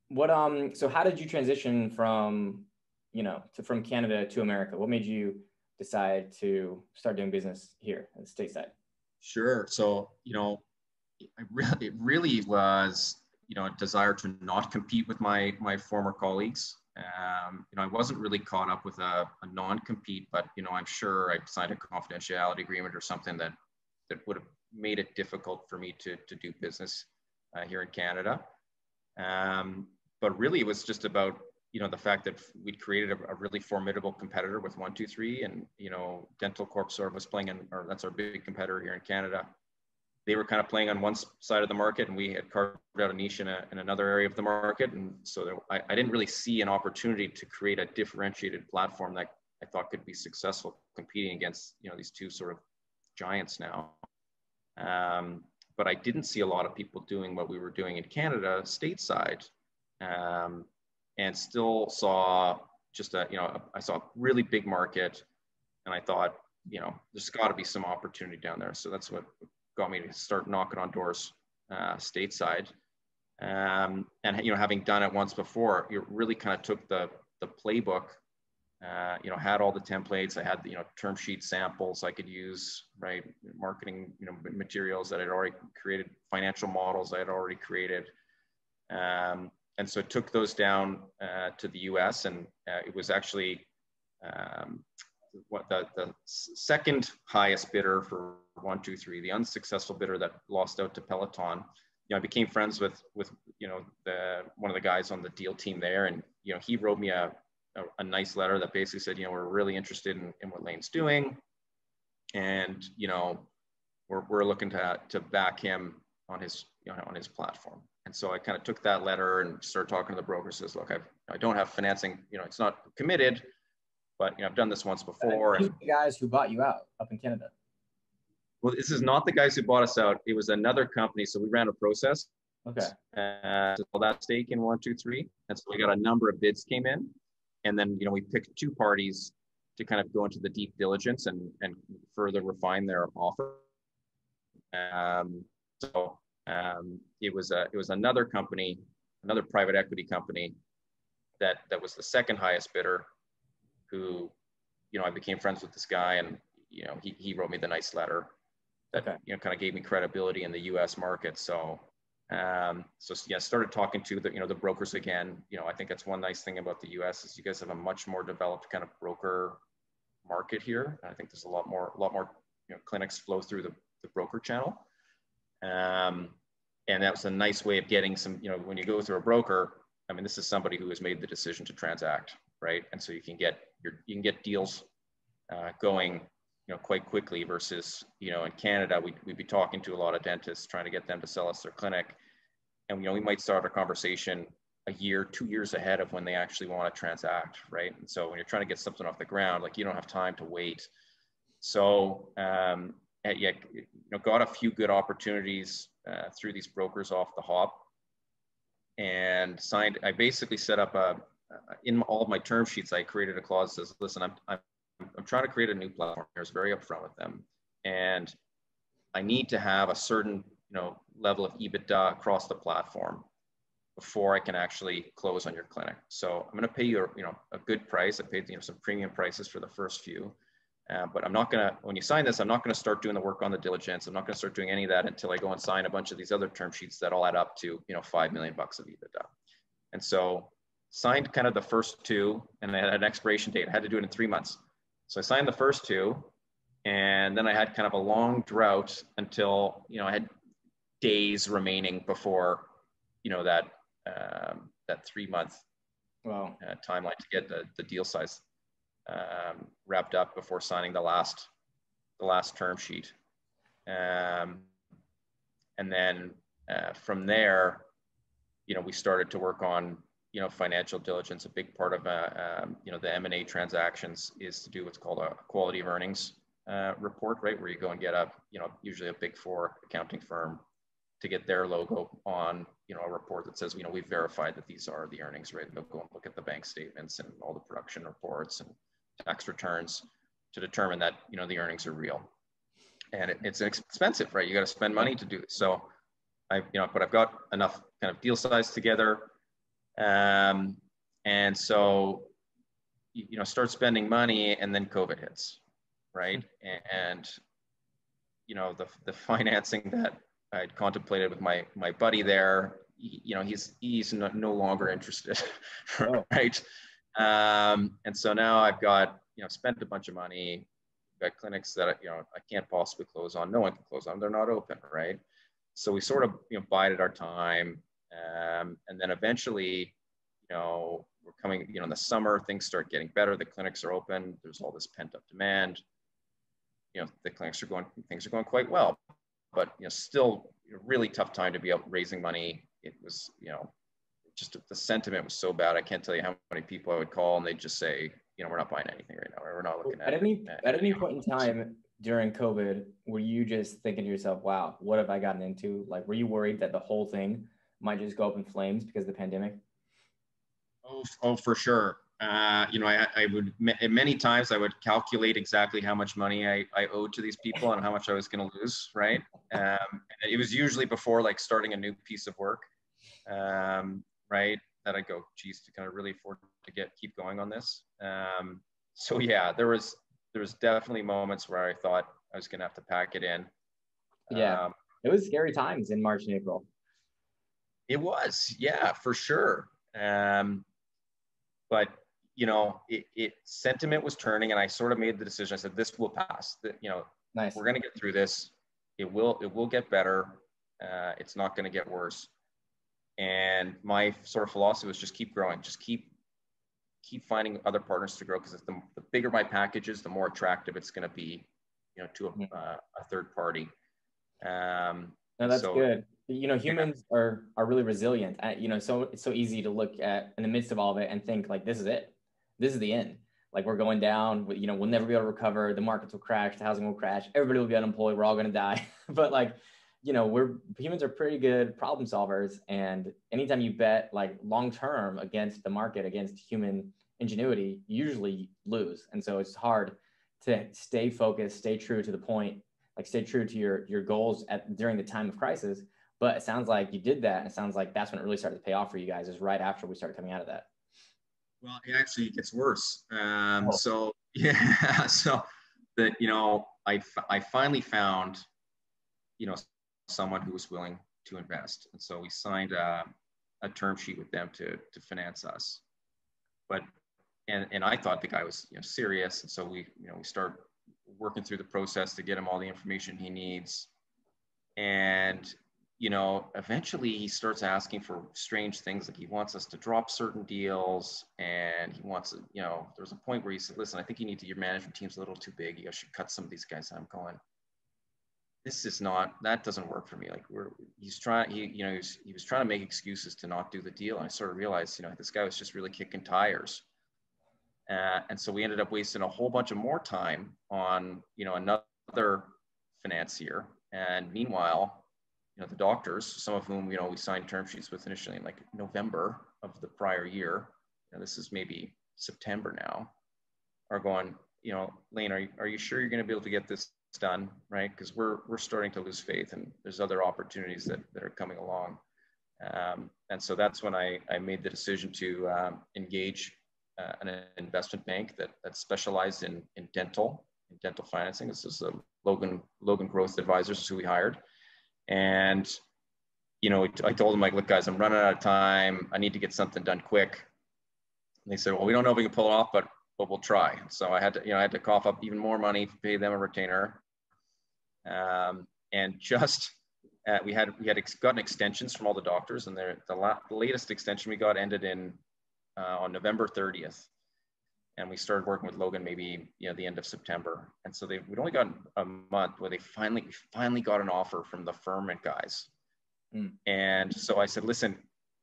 What um? So how did you transition from you know to from Canada to America? What made you decide to start doing business here at the stateside? Sure. So you know, I really it really was you know a desire to not compete with my my former colleagues um, you know, I wasn't really caught up with a, a, non-compete, but you know, I'm sure I signed a confidentiality agreement or something that that would have made it difficult for me to to do business uh, here in Canada. Um, but really, it was just about you know the fact that we'd created a, a, really formidable competitor with one two three, and you know, Dentalcorp sort of was playing in, or that's our big competitor here in Canada they were kind of playing on one side of the market and we had carved out a niche in, a, in another area of the market. And so there, I, I, didn't really see an opportunity to create a differentiated platform that I thought could be successful competing against, you know, these two sort of giants now. Um, but I didn't see a lot of people doing what we were doing in Canada stateside um, and still saw just a, you know, I saw a really big market and I thought, you know, there's got to be some opportunity down there. So that's what got me to start knocking on doors uh, stateside. Um, and you know, having done it once before, you really kind of took the the playbook. Uh, you know, had all the templates. I had you know term sheet samples I could use, right? Marketing you know materials that I'd already created, financial models I had already created, um, and so took those down uh, to the U.S. and uh, it was actually um, what the, the second highest bidder for one, two, three, the unsuccessful bidder that lost out to Peloton. You know, I became friends with with you know the one of the guys on the deal team there, and you know he wrote me a a, a nice letter that basically said, you know, we're really interested in, in what Lane's doing, and you know, we're we're looking to to back him on his you know on his platform. And so I kind of took that letter and started talking to the broker. Says, look, I've I don't have financing. You know, it's not committed but you know, I've done this once before. And the guys who bought you out up in Canada. Well, this is not the guys who bought us out. It was another company. So we ran a process. Okay. Uh, so that stake in one, two, three, and so we got a number of bids came in, and then you know we picked two parties to kind of go into the deep diligence and and further refine their offer. Um, so um, it was a it was another company, another private equity company that that was the second highest bidder who, you know, I became friends with this guy and, you know, he, he wrote me the nice letter that, okay. you know, kind of gave me credibility in the US market. So, um, so yeah, started talking to the, you know, the brokers again, you know, I think that's one nice thing about the US is you guys have a much more developed kind of broker market here. I think there's a lot more, a lot more, you know, clinics flow through the, the broker channel. Um, and that was a nice way of getting some, you know, when you go through a broker, I mean, this is somebody who has made the decision to transact, right? And so you can get your, you can get deals uh, going, you know, quite quickly versus, you know, in Canada, we'd, we'd be talking to a lot of dentists trying to get them to sell us their clinic. And, you know, we might start a conversation a year, two years ahead of when they actually want to transact, right? And so when you're trying to get something off the ground, like you don't have time to wait. So, um, yeah, you know, got a few good opportunities uh, through these brokers off the hop and signed. I basically set up a, in all of my term sheets, I created a clause that says, listen, I'm, I'm, I'm trying to create a new platform. I was very upfront with them. And I need to have a certain, you know, level of EBITDA across the platform before I can actually close on your clinic. So I'm going to pay you, a, you know, a good price. I paid, you know, some premium prices for the first few. Uh, but I'm not going to, when you sign this, I'm not going to start doing the work on the diligence. I'm not going to start doing any of that until I go and sign a bunch of these other term sheets that all add up to, you know, 5 million bucks of EBITDA. And so signed kind of the first two and I had an expiration date. I had to do it in three months. So I signed the first two and then I had kind of a long drought until, you know, I had days remaining before, you know, that, um, that three month wow. uh, timeline to get the, the deal size um, wrapped up before signing the last, the last term sheet. Um, and then uh, from there, you know, we started to work on you know, financial diligence, a big part of, uh, um, you know, the M&A transactions is to do what's called a quality of earnings uh, report, right? Where you go and get a, you know, usually a big four accounting firm to get their logo on, you know, a report that says, you know, we've verified that these are the earnings, right? They'll go and look at the bank statements and all the production reports and tax returns to determine that you know the earnings are real. And it, it's expensive, right? You got to spend money to do this. So I, you know, but I've got enough kind of deal size together. Um, and so, you know, start spending money and then COVID hits, right? And, you know, the, the financing that I'd contemplated with my, my buddy there, you know, he's, he's no, no longer interested, <laughs> oh. right? Um, and so now I've got, you know, spent a bunch of money, got clinics that, you know, I can't possibly close on. No one can close on. They're not open, right? So we sort of, you know, bided our time. Um, and then eventually, you know, we're coming, you know, in the summer, things start getting better. The clinics are open. There's all this pent up demand. You know, the clinics are going, things are going quite well, but, you know, still a really tough time to be out raising money. It was, you know, just the sentiment was so bad. I can't tell you how many people I would call and they'd just say, you know, we're not buying anything right now. We're not looking at, at any, at any point in time, during COVID, were you just thinking to yourself, wow, what have I gotten into? Like, were you worried that the whole thing might just go up in flames because of the pandemic? Oh, oh for sure. Uh, you know, I, I would many times I would calculate exactly how much money I, I owed to these people and how much I was going to lose. Right. Um, it was usually before like starting a new piece of work. Um, right. That I go, geez, to kind of really afford to get keep going on this. Um, so yeah, there was there was definitely moments where I thought I was going to have to pack it in. Yeah, um, it was scary times in March and April. It was, yeah, for sure. Um, but you know, it, it sentiment was turning, and I sort of made the decision. I said, "This will pass. That you know, nice. we're going to get through this. It will. It will get better. Uh, it's not going to get worse." And my sort of philosophy was just keep growing, just keep keep finding other partners to grow because the, the bigger my package is, the more attractive it's going to be, you know, to a, uh, a third party. Um, no, that's so, good. You know, humans are are really resilient. Uh, you know, so it's so easy to look at in the midst of all of it and think like, this is it, this is the end. Like we're going down. You know, we'll never be able to recover. The markets will crash. The housing will crash. Everybody will be unemployed. We're all going to die. <laughs> but like, you know, we're humans are pretty good problem solvers, and anytime you bet like long term against the market, against human ingenuity, usually lose. And so it's hard to stay focused, stay true to the point, like stay true to your your goals at during the time of crisis. But it sounds like you did that. And it sounds like that's when it really started to pay off for you guys, is right after we started coming out of that. Well, it actually gets worse. Um, oh. So <laughs> yeah, so that you know, I I finally found, you know, someone who was willing to invest, and so we signed a, a term sheet with them to to finance us. But and and I thought the guy was you know serious, and so we you know we start working through the process to get him all the information he needs, and you know eventually he starts asking for strange things like he wants us to drop certain deals, and he wants you know there's a point where he said, listen, I think you need to your management team's a little too big, you guys should cut some of these guys. I'm going. This is not that doesn't work for me. Like we're he's trying he you know he was, he was trying to make excuses to not do the deal. And I sort of realized you know this guy was just really kicking tires uh, and so we ended up wasting a whole bunch of more time on, you know, another financier. And meanwhile, you know, the doctors, some of whom, you know, we signed term sheets with initially in like November of the prior year, and this is maybe September now, are going, you know, Lane, are you, are you sure you're going to be able to get this done? Right. Cause we're, we're starting to lose faith and there's other opportunities that, that are coming along. Um, and so that's when I, I made the decision to um, engage uh, an investment bank that, that specialized in, in dental, in dental financing. This is the Logan, Logan Growth Advisors who we hired. And, you know, I told them like, look guys, I'm running out of time. I need to get something done quick. And they said, well, we don't know if we can pull it off, but, but we'll try. So I had to, you know, I had to cough up even more money, pay them a retainer. Um, and just, uh, we had we had ex- gotten extensions from all the doctors, and the, la- the latest extension we got ended in uh, on November 30th. And we started working with Logan maybe you know the end of September. And so they we'd only got a month where they finally we finally got an offer from the Firmament guys. Mm. And so I said, listen,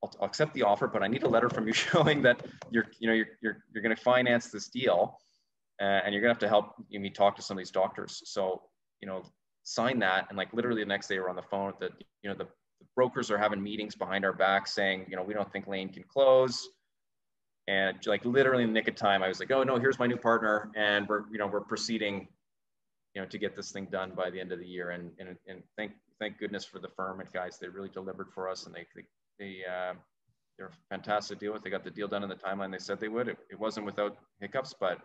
I'll, I'll, accept the offer, but I need a letter from you <laughs> showing that you're you know you're you're, you're going to finance this deal, uh, and you're going to have to help me talk to some of these doctors. So you know sign that, and like literally the next day we're on the phone with the you know the, the brokers are having meetings behind our back saying you know we don't think Lane can close and like literally in the nick of time, I was like, oh no, here's my new partner, and we're you know we're proceeding, you know, to get this thing done by the end of the year. And and, and thank thank goodness for the Firmament guys, they really delivered for us, and they they, they uh, they're fantastic to deal with. They got the deal done in the timeline they said they would. It, it wasn't without hiccups, but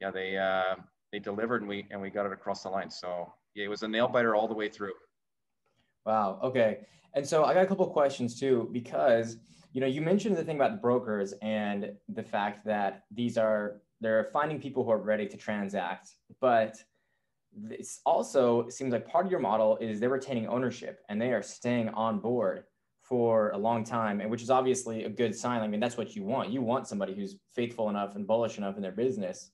yeah, they uh, they delivered and we and we got it across the line. So yeah, it was a nail biter all the way through. Wow. Okay. And so I got a couple questions too, because you know you mentioned the thing about the brokers and the fact that these are they're finding people who are ready to transact, but this also seems like part of your model is they're retaining ownership and they are staying on board for a long time and which is obviously a good sign. I mean that's what you want. You want somebody who's faithful enough and bullish enough in their business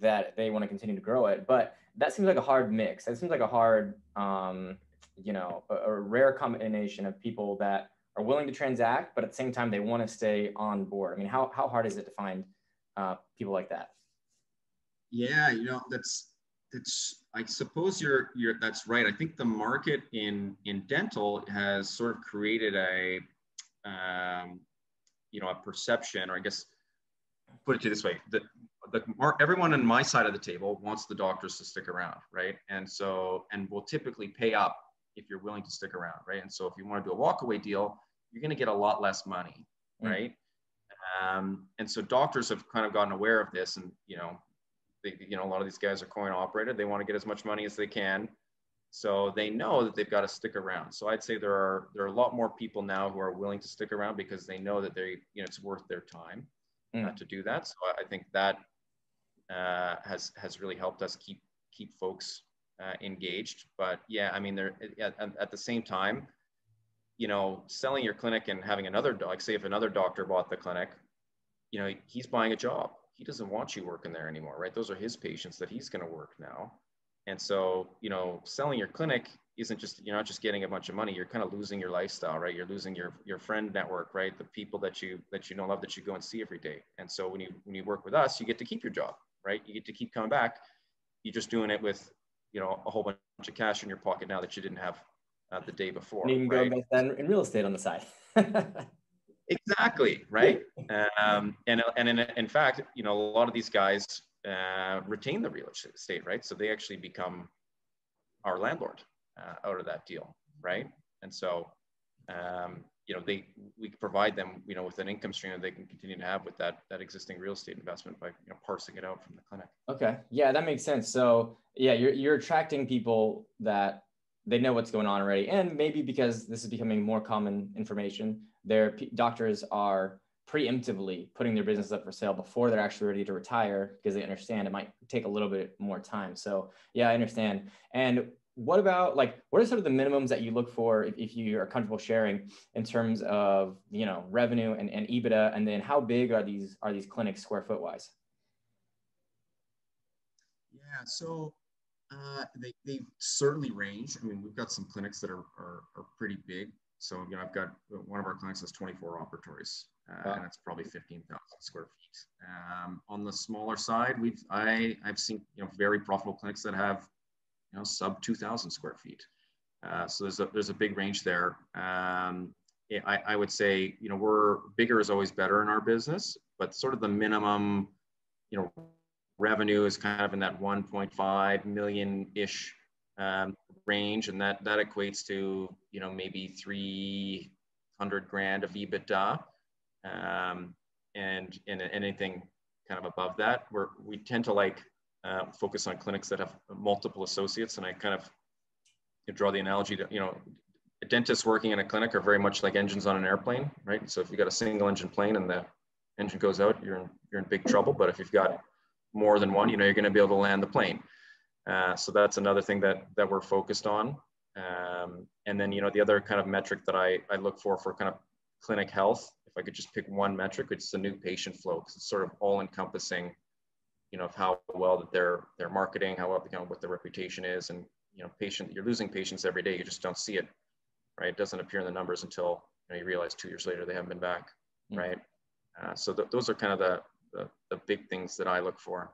that they want to continue to grow it but that seems like a hard mix. That seems like a hard um, you know a, a rare combination of people that are willing to transact but at the same time they want to stay on board i mean how, how hard is it to find uh, people like that yeah you know that's it's I suppose you're you're that's right. I think the market in in dental has sort of created a um, you know a perception, or I guess put it to this way: the the everyone on my side of the table wants the doctors to stick around, right? And so and will typically pay up if you're willing to stick around, right? And so if you want to do a walkaway deal, you're going to get a lot less money, mm. right? Um, and so doctors have kind of gotten aware of this, and you know they, you know, a lot of these guys are coin operated. They want to get as much money as they can. So they know that they've got to stick around. So I'd say there are there are a lot more people now who are willing to stick around because they know that they you know it's worth their time mm. uh, to do that. So I think that uh, has has really helped us keep keep folks uh, engaged. But yeah, I mean, they're at, at the same time, you know, selling your clinic and having another like say if another doctor bought the clinic, you know, he's buying a job he doesn't want you working there anymore, right? Those are his patients that he's going to work now. And so, you know, selling your clinic isn't just you're not just getting a bunch of money. You're kind of losing your lifestyle, right? You're losing your your friend network, right? The people that you that you know love that you go and see every day. And so when you when you work with us, you get to keep your job, right? You get to keep coming back. You're just doing it with, you know, a whole bunch of cash in your pocket now that you didn't have uh, the day before. And you can right? go invest in real estate on the side. <laughs> Exactly right. Um, and and in, in fact, you know, a lot of these guys uh, retain the real estate, right? So they actually become our landlord uh, out of that deal, right? And so, um, you know, they we provide them, you know, with an income stream that they can continue to have with that that existing real estate investment by you know parsing it out from the clinic. Okay, yeah, that makes sense. So yeah, you're you're attracting people that they know what's going on already, and maybe because this is becoming more common information their p- doctors are preemptively putting their business up for sale before they're actually ready to retire because they understand it might take a little bit more time. So yeah, I understand. And what about like what are sort of the minimums that you look for if, if you are comfortable sharing in terms of you know revenue and, and EBITDA and then how big are these are these clinics square foot wise? Yeah, so uh, they, they certainly range. I mean, we've got some clinics that are, are, are pretty big. So, you know, I've got one of our clinics has 24 operatories, uh, wow. and it's probably 15,000 square feet. Um, on the smaller side, we've I I've seen you know very profitable clinics that have you know sub 2,000 square feet. Uh, so there's a there's a big range there. Um, I, I would say you know we're bigger is always better in our business, but sort of the minimum you know revenue is kind of in that 1.5 million ish um, range, and that that equates to you know maybe 300 grand of EBITDA, um, and and anything kind of above that, where we tend to like uh, focus on clinics that have multiple associates, and I kind of draw the analogy to you know dentists working in a clinic are very much like engines on an airplane, right? So if you've got a single engine plane and the engine goes out, you're in, you're in big trouble. But if you've got more than one, you know, you're going to be able to land the plane. Uh, so that's another thing that that we're focused on. Um, and then you know the other kind of metric that I, I look for for kind of clinic health, if I could just pick one metric, it's the new patient flow because it's sort of all encompassing, you know, of how well that they're they're marketing, how well you know what their reputation is, and you know, patient you're losing patients every day, you just don't see it, right? It doesn't appear in the numbers until you, know, you realize two years later they haven't been back, mm-hmm. right? Uh, so th- those are kind of the, the the big things that I look for.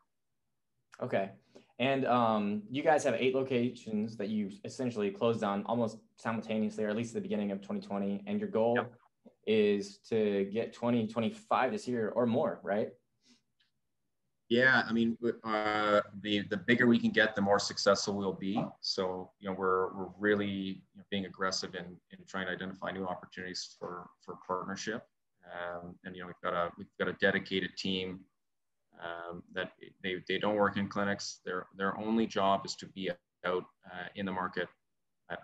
Okay. And um, you guys have eight locations that you essentially closed on almost simultaneously, or at least at the beginning of 2020. And your goal yep. is to get 20, 25 this year or more, right? Yeah, I mean, uh, the the bigger we can get, the more successful we'll be. So, you know, we're we're really you know, being aggressive in in trying to identify new opportunities for for partnership. Um, and you know, we've got a we've got a dedicated team um, that they they don't work in clinics. Their their only job is to be out uh, in the market,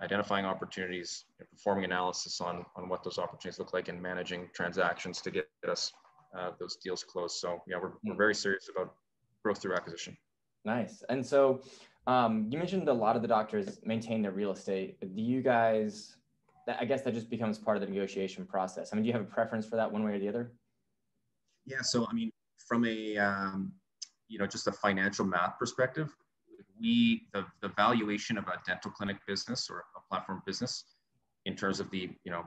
identifying opportunities, performing analysis on on what those opportunities look like, and managing transactions to get us uh, those deals closed. So yeah, we're, we're hmm. very serious about growth through acquisition. Nice. And so um, you mentioned a lot of the doctors maintain their real estate. Do you guys, I guess that just becomes part of the negotiation process. I mean, do you have a preference for that one way or the other? Yeah. So, I mean, from a, um, you know, just a financial math perspective, we, the, the valuation of a dental clinic business or a platform business in terms of the, you know,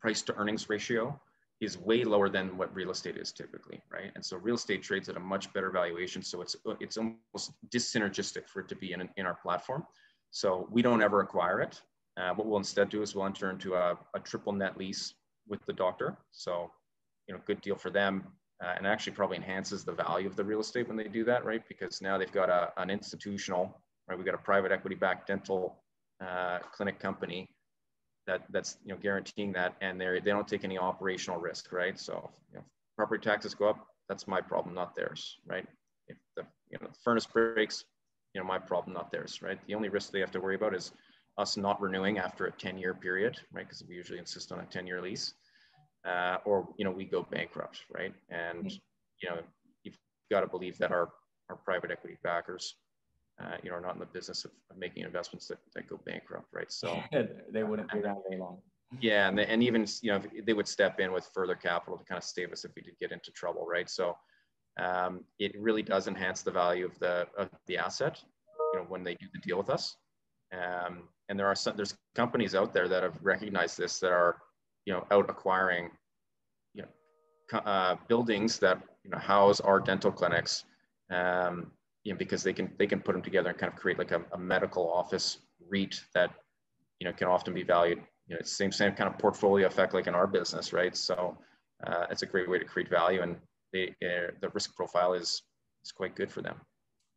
price to earnings ratio is way lower than what real estate is typically, right? And so real estate trades at a much better valuation. So it's it's almost dissynergistic for it to be in, in our platform. So we don't ever acquire it. Uh, what we'll instead do is we'll enter into a, a, triple net lease with the doctor. So, you know, good deal for them. Uh, and actually probably enhances the value of the real estate when they do that, right? Because now they've got a, an institutional, right? We've got a private equity backed dental uh, clinic company that that's you know guaranteeing that and they they don't take any operational risk right? So you know, property taxes go up that's my problem not theirs right? If the you know the furnace breaks you know my problem not theirs right? The only risk they have to worry about is us not renewing after a 10 year period right? Because we usually insist on a 10 year lease uh, or you know we go bankrupt right? And mm-hmm. you know you've got to believe that our our private equity backers uh, you know, are not in the business of, of making investments that, that go bankrupt, right? So <laughs> they wouldn't be around very long. Yeah, and, the, and even you know they would step in with further capital to kind of save us if we did get into trouble, right? So um, it really does enhance the value of the of the asset, you know, when they do the deal with us. Um, and there are some there's companies out there that have recognized this that are you know out acquiring you know uh, buildings that you know house our dental clinics um, you know, because they can they can put them together and kind of create like a, a medical office REIT that you know can often be valued. You know, it's the same same kind of portfolio effect like in our business, right? So uh, it's a great way to create value, and they, uh, the risk profile is is quite good for them.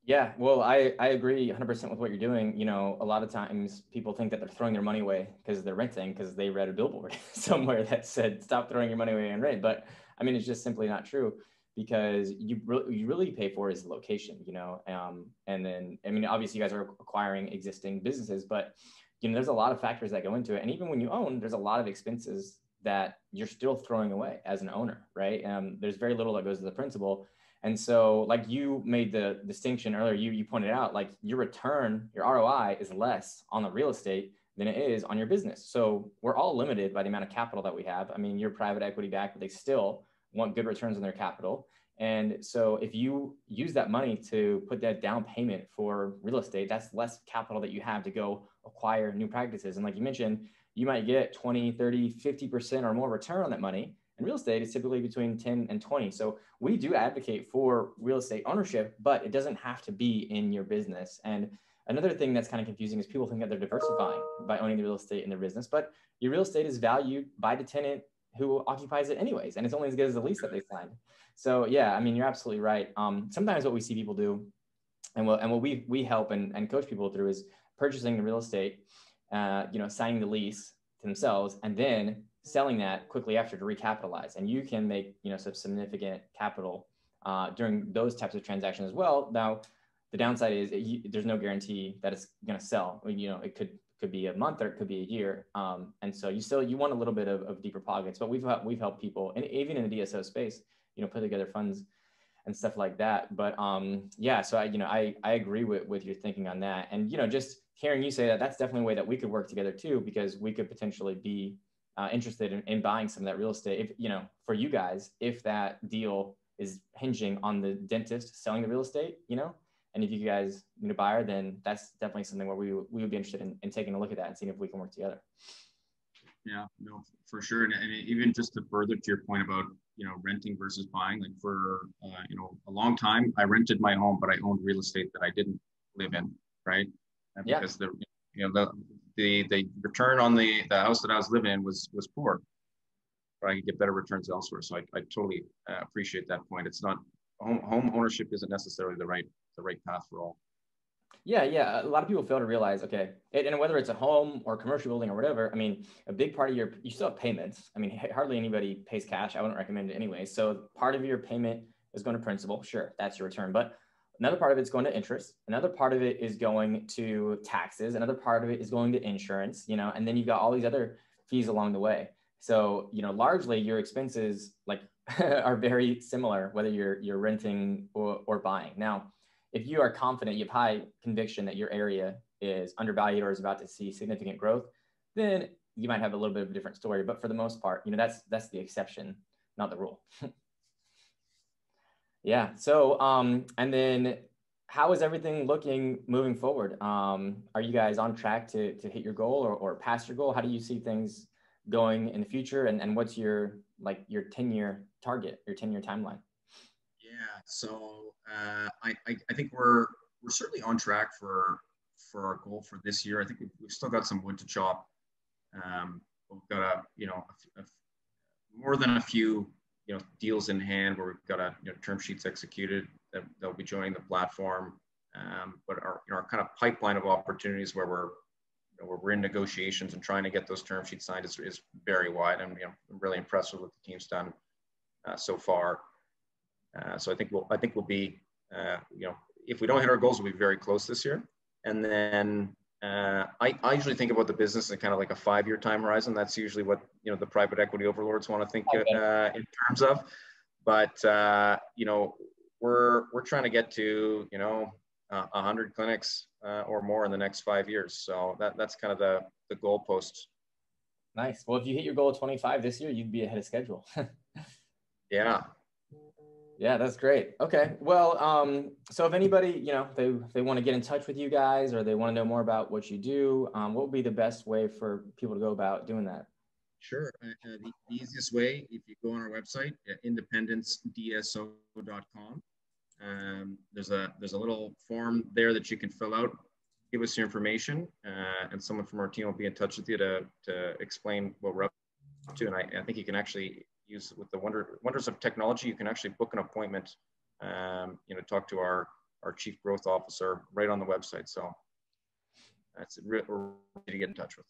Yeah, well, I, I agree 100% with what you're doing. You know, a lot of times people think that they're throwing their money away because they're renting because they read a billboard <laughs> somewhere that said stop throwing your money away on rent. But I mean, it's just simply not true because you really you really pay for is the location, you know. Um, and then I mean, obviously, you guys are acquiring existing businesses, but you know, there's a lot of factors that go into it. And even when you own, there's a lot of expenses that you're still throwing away as an owner, right? Um, there's very little that goes to the principal. And so, like you made the distinction earlier, you you pointed out like your return, your ROI is less on the real estate than it is on your business. So we're all limited by the amount of capital that we have. I mean, you're private equity backed, but they still want good returns on their capital. And so if you use that money to put that down payment for real estate, that's less capital that you have to go acquire new practices. And like you mentioned, you might get 20, 30, 50% or more return on that money. And real estate is typically between 10 and 20. So we do advocate for real estate ownership, but it doesn't have to be in your business. And another thing that's kind of confusing is people think that they're diversifying by owning the real estate in their business, but your real estate is valued by the tenant who occupies it anyways, and it's only as good as the lease that they signed. So yeah, I mean, you're absolutely right. Um, sometimes what we see people do, and what and what we we help and, and coach people through is purchasing the real estate, uh, you know, signing the lease themselves, and then selling that quickly after to recapitalize. And you can make you know some significant capital uh, during those types of transactions as well. Now, the downside is it, there's no guarantee that it's going to sell. You know, it could could be a month or it could be a year. Um, and so you still you want a little bit of, of deeper pockets, but we've we've helped people, and even in the DSO space, you know, put together funds and stuff like that. But um, yeah, so I you know I I agree with with your thinking on that, and you know just hearing you say that that's definitely a way that we could work together too, because we could potentially be uh, interested in, in buying some of that real estate. If you know for you guys, if that deal is hinging on the dentist selling the real estate, you know, and if you guys need a buyer, then that's definitely something where we, we would be interested in, in taking a look at that and seeing if we can work together. Yeah, no, for sure. And, and even just to further to your point about, you know, renting versus buying, like for, uh, you know, a long time, I rented my home, but I owned real estate that I didn't live in, right? And yeah. Because the, you know, the, the, the return on the, the house that I was living in was, was poor. but I could get better returns elsewhere. So I, I totally uh, appreciate that point. It's not home, home ownership isn't necessarily the right the right path for all. Yeah, yeah. A lot of people fail to realize, okay, and whether it's a home or commercial building or whatever, I mean, a big part of your, you still have payments. I mean, hardly anybody pays cash. I wouldn't recommend it anyway. So part of your payment is going to principal. Sure, that's your return. But another part of it's going to interest. Another part of it is going to taxes. Another part of it is going to insurance, you know, and then you've got all these other fees along the way. So, you know, largely your expenses like <laughs> are very similar, whether you're, you're renting or, or buying. Now, if you are confident, you have high conviction that your area is undervalued or is about to see significant growth, then you might have a little bit of a different story. But for the most part, you know, that's that's the exception, not the rule. <laughs> yeah. So um, and then how is everything looking moving forward? Um, are you guys on track to, to hit your goal or, or past your goal? How do you see things going in the future? And, and what's your like your 10 year target, your 10 year timeline? Yeah, so uh, I, I, I think we're we're certainly on track for for our goal for this year. I think we've, we've still got some wood to chop. Um, we've got a you know a, a, more than a few you know deals in hand where we've got a you know term sheets executed that they'll be joining the platform. Um, but our you know, our kind of pipeline of opportunities where we're you know, where we're in negotiations and trying to get those term sheets signed is, is very wide. And you know, I'm really impressed with what the team's done uh, so far. Uh, so I think we'll I think we'll be uh, you know if we don't hit our goals, we'll be very close this year. And then uh, I, I usually think about the business in kind of like a five-year time horizon. That's usually what you know the private equity overlords want to think okay. Uh, in terms of. But uh, you know we're we're trying to get to you know a hundred clinics or more in the next five years. So that that's kind of the the goalpost. Nice. Well, if you hit your goal of 25 this year, you'd be ahead of schedule. <laughs> yeah, yeah, that's great. Okay. Well, um, so if anybody, you know, they, they want to get in touch with you guys or they want to know more about what you do, um, what would be the best way for people to go about doing that? Sure. Uh, uh the, easiest way, if you go on our website, uh, independencedso.com, um, there's a there's a little form there that you can fill out. Give us your information, uh, and someone from our team will be in touch with you to, to explain what we're up to. And I, I think you can actually use with the wonder, wonders of technology, you can actually book an appointment, um, you know, talk to our, our chief growth officer right on the website. So that's re- ready to get in touch with.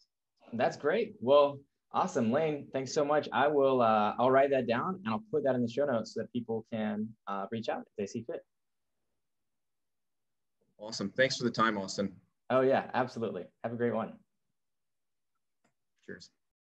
That's great. Well, awesome. Lane, thanks so much. I will, uh, I'll write that down and I'll put that in the show notes so that people can uh, reach out if they see fit. Awesome. Thanks for the time, Austin. Oh yeah, absolutely. Have a great one. Cheers.